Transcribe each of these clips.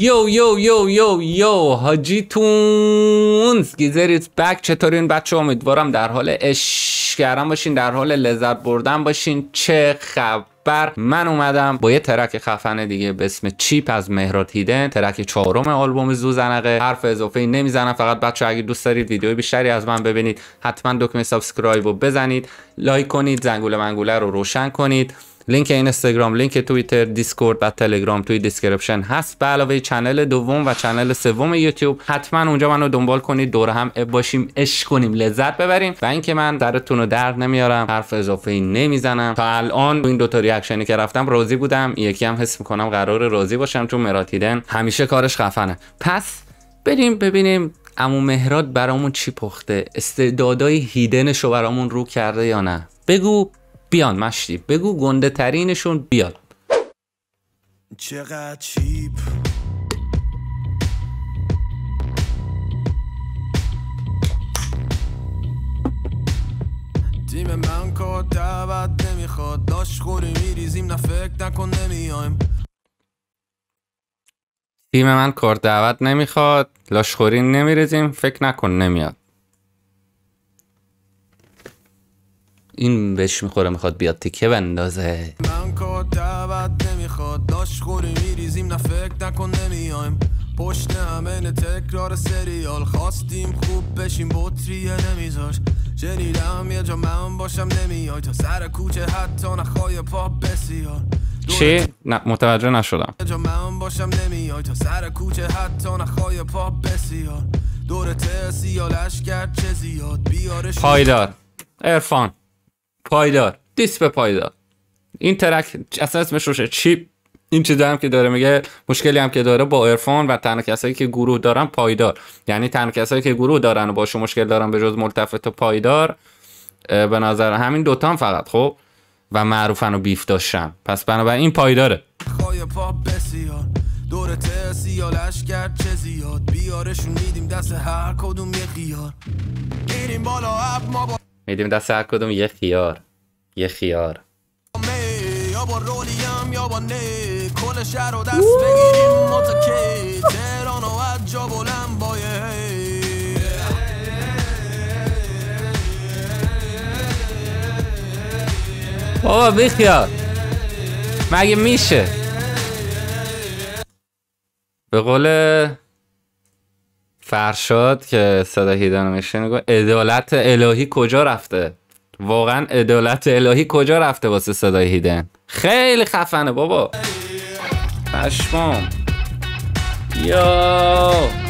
yo yo yo yo yo حاجی تونز گیزریت بک. چطورین بچه؟ امیدوارم در حال عشق کردن باشین در حال لذت بردن باشین. چه خبر؟ من اومدم با یه track خفنه دیگه به اسم چیپ از مهراد هیدن. track چهارم آلبوم ذوزنقه. حرف اضافه ای نمی‌زنم فقط بچه اگه دوست دارید ویدیو بیشتری از من ببینید حتما دکمه subscribe رو بزنید لایک کنید زنگوله منگوله رو روشن کنید. لینک اینستاگرام لینک توییتر دیسکورد و تلگرام توی description هست. به علاوه channel دوم و channel سوم یوتیوب. حتما اونجا منو دنبال کنید. دور هم باشیم عشق کنیم لذت ببریم. و اینکه من سرتون رو درد نمیارم حرف اضافه ای نمی‌زنم. تا الان این دو تا reaction ی که رفتم راضی بودم. یکی هم حس می‌کنم قراره راضی باشم چون مهراد هیدن. همیشه کارش خفنه. پس بریم ببینیم عمو مهراد برامون چی پخته. استعدادای hidden ش رو برامون رو کرده یا نه؟ بگو. بیان مشتی. بگو گنده ترینشون بیاد. چقدر چیپ. تیم من کار دعوت نمی‌خواد. داشت خوری میریزیم نه فکر نکن نمیایم. تیم من کار دعوت نمی‌خواد. لاشخوری نمیریزیم فکر نکن نمیاد. این بهش می‌خوره می‌خواد بیاد تیکه بندازه. من کار دعوت نمی‌خواد داشت خوری میریزیم نه فکر نکن نمیایم پشت همه تکرار سریال خواستیم خوب بشیم بطریه نمیذاش. شنیدم یه جا من باشم نمیای تا سر کوچه حتی نخوای پا بسیار. چی؟ نه متوجه نشدم. یه جا من باشم نمیای تا سر کوچه حتی نخوای پا بسیار. دور تسی یا لشکر چه زیاد بیارش پایدار. ارفان پایدار. دیس به پایدار. این ترک اصلا اسمش روشه چیپ این چیزی هم که داره میگه مشکلی هم که داره با ارفان و تنها کسایی که گروه دارن پایدار. یعنی تنها کسایی که گروه دارن و باشون مشکل دارن به جز ملتفت و پایدار به نظر همین دوتا هم فقط خب؟ و معروفن و بیف داشتن. پس بنابراین این پایداره. دور تسی یا لشکر چه زیاد. بیارشون میدیم دست هر کدوم یه خیار. میریم بالا اب ما با میدیم دست هر کدوم یه خیار. یه خیار. یا با رولیم یا با نه کل شهر رو دست بگیریم. متکی. تهران و از جا بلند با یه هی. بابا بیخیال مگه میشه؟ به قول فرشاد که صدا هیدانو میشنه گفت عدالت الهی کجا رفته؟ واقعا عدالت الهی کجا رفته واسه صدای هیدن؟ خیلی خفنه بابا. پشمام. یا.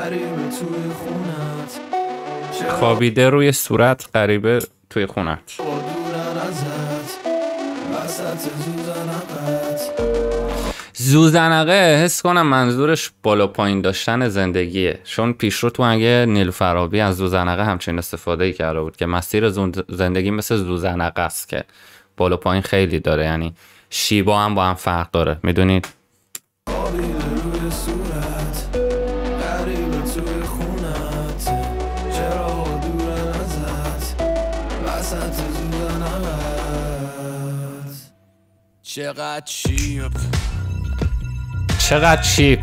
غریبه توی خونت. خوابیده روی صورت غریبه توی خونت. زوزنقه حس کنم منظورش بالا پایین داشتن زندگیه. چون پیشرو تو اگه نیل فرابی از زوزنقه همچین استفاده ای کرده بود که مسیر زندگی مثل زوزنقه است که بالا پایین خیلی داره. یعنی شیبا هم با هم فرق داره. می‌دونید؟ چقدر چیپ چقدر چیپ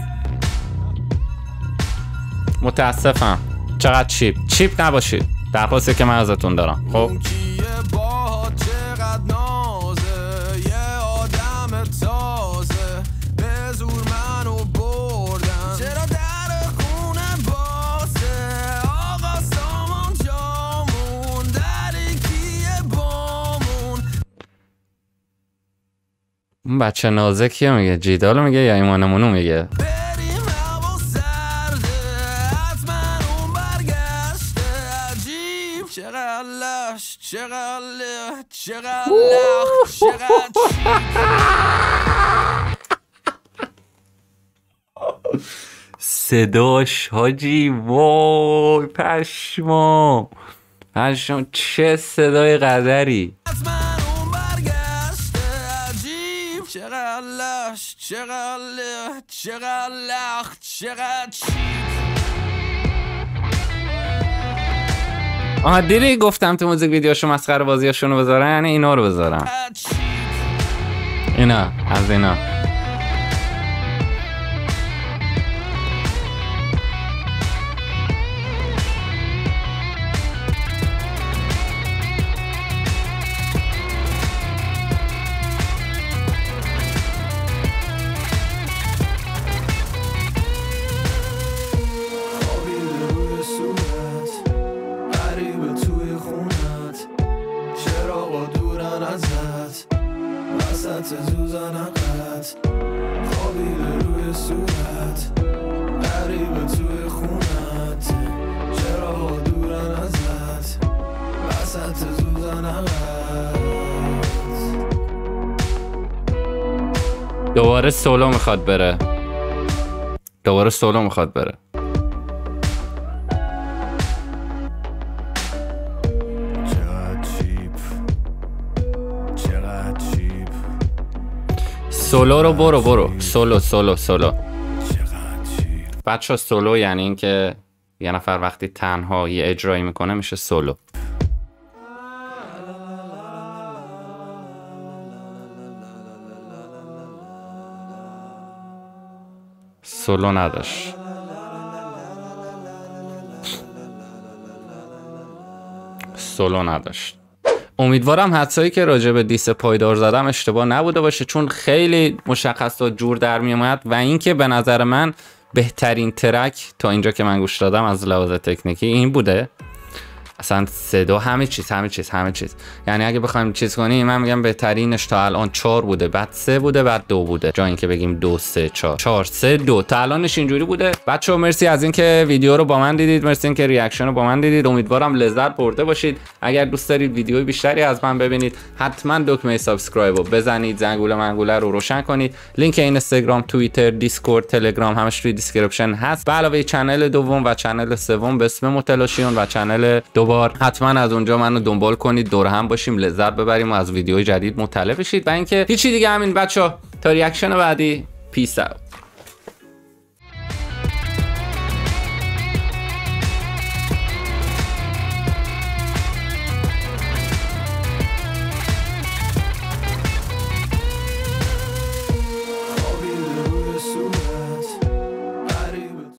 متاسفم. چقدر چیپ چیپ نباشید. درخواستی که من ازتون دارم. خب؟ اون بچه نازه کیه میگه؟ جیدالو میگه یا ایمانمونو میگه؟ صداش حاجی وای پشمام. پشمام چه صدای قدری؟ اون چقدر له چقدر لخت چقدر چیپ آها دیدی؟ گفتم تو موزیک ویدیوشو مسخره بازیاشونو بذارن یعنی اینا رو چیپ اینا از اینا. دوباره سولو می‌خواد بره. دوباره سولو می‌خواد بره. سولو رو برو برو. سولو سولو سولو. بچه سولو یعنی اینکه یه نفر وقتی تنها یه اجرایی می‌کنه میشه سولو. سولو نداشت. سولو نداشت. امیدوارم حدسایی که راجع به diss پایدار زدم اشتباه نبوده باشه چون خیلی مشخص و جور در می اومد و اینکه به نظر من بهترین track تا اینجا که من گوش دادم از لحاظ تکنیکی این بوده. اصلا صدا همه چیز همه چیز همه چیز. یعنی اگه بخوایم چیز کنیم من میگم بهترینش تا الان چهار بوده بعد سه بوده بعد دو بوده. جا اینکه بگیم دو سه چهار. چهار سه دو. تا الانش اینجوری بوده. بچه مرسی از اینکه ویدیو رو با من دیدید. مرسی اینکه reaction رو با من دیدید. امیدوارم لذت برده باشید. اگر دوست دارید ویدیوی بیشتری از من ببینید حتما دکمه subscribe رو بزنید. زنگوله منگوله رو روشن کنید. لینک اینستاگرام توییتر دیسکورد تلگرام همش توی description هست. به علاوه channel دوم و channel سوم به اسم متلاشیون و channel دوبار. حتما از اونجا منو دنبال کنید دور هم باشیم لذت ببریم و از ویدیوهای جدید مطلع بشید. و اینکه هیچی دیگه همین بچه تا reaction بعدی. peace out